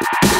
you